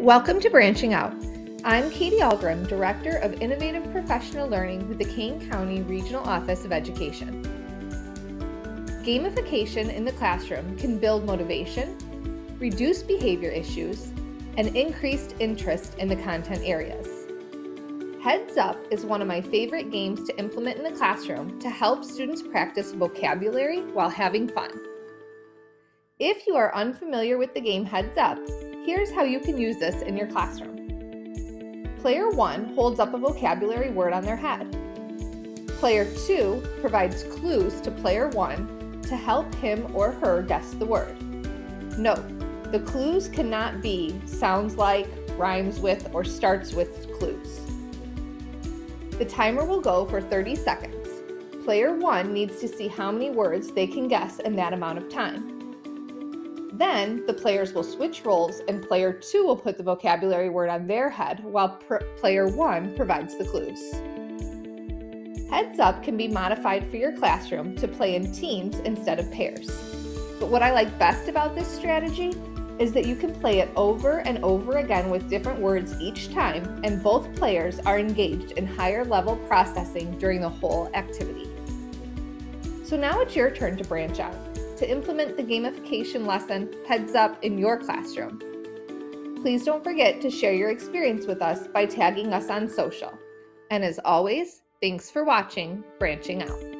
Welcome to Branching Out. I'm Katie Algren, Director of Innovative Professional Learning with the Kane County Regional Office of Education. Gamification in the classroom can build motivation, reduce behavior issues, and increased interest in the content areas. Heads Up is one of my favorite games to implement in the classroom to help students practice vocabulary while having fun. If you are unfamiliar with the game Heads Up, here's how you can use this in your classroom. Player 1 holds up a vocabulary word on their head. Player 2 provides clues to Player 1 to help him or her guess the word. Note, the clues cannot be sounds like, rhymes with, or starts with clues. The timer will go for 30 seconds. Player 1 needs to see how many words they can guess in that amount of time. Then the players will switch roles and player 2 will put the vocabulary word on their head while pr- player 1 provides the clues. Heads Up can be modified for your classroom to play in teams instead of pairs. But what I like best about this strategy is that you can play it over and over again with different words each time, and both players are engaged in higher level processing during the whole activity. So now it's your turn to branch out to implement the gamification lesson Heads Up in your classroom. Please don't forget to share your experience with us by tagging us on social. And as always, thanks for watching Branching Out.